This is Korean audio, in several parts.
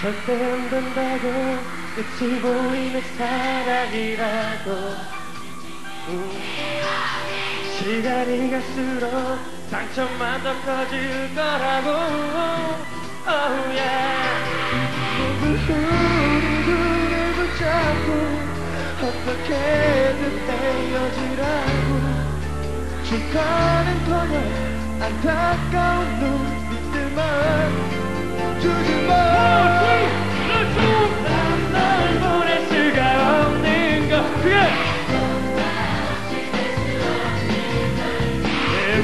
절대 안 된다고 끝이 보이는 사랑이라고 음. 시간이 갈수록 상처만 더 커질 거라고 oh yeah 눈을 붙잡고 어떻게든 헤어지라고 줄 거는커녕 안타까운 눈빛들만 주지 마.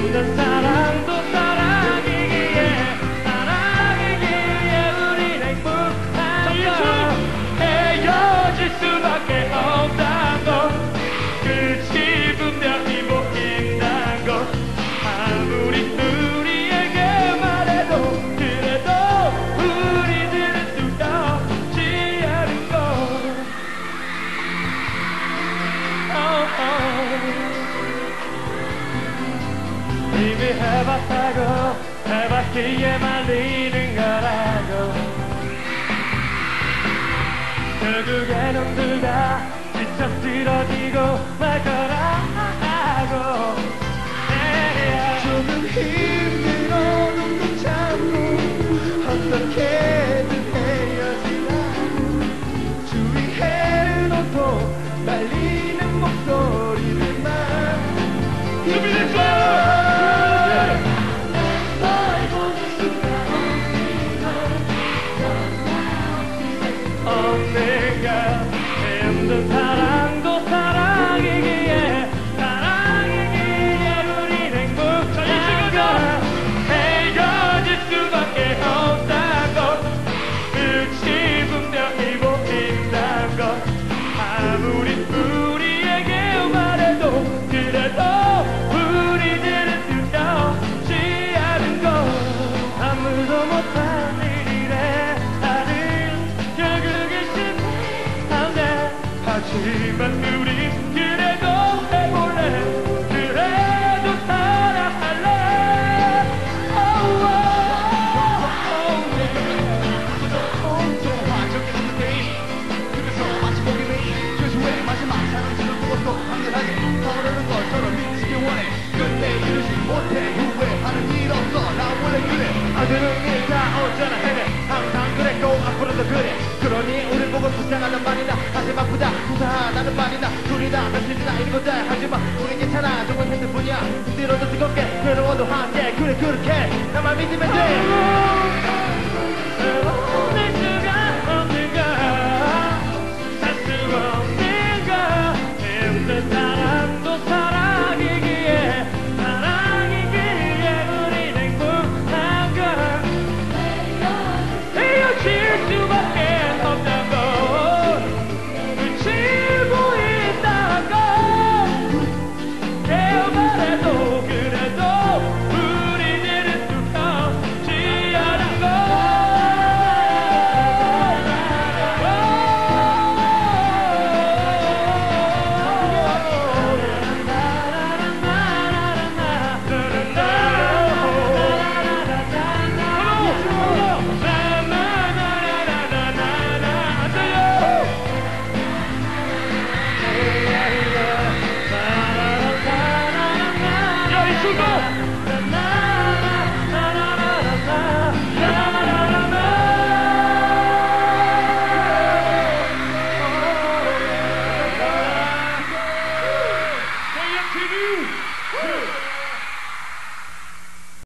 힘든 이미 해봤다고 해봤기에 말리는 거라고. 결국에는 누가 지쳐 쓰러지고 말 거라고 힘든 아들은 일다 어쩌나 헤매 항상 그랬고 앞으로도 그래 그러니 우릴 보고 불쌍하단 말이다 하지만 부자 부사하다는 말이다 둘이 다 며칠이나 이거다 하지만 우린 괜찮아 조금 힘들 뿐이야 힘들어도 뜨겁게 괴로워도 함께 그래 그렇게 나만 믿으면 돼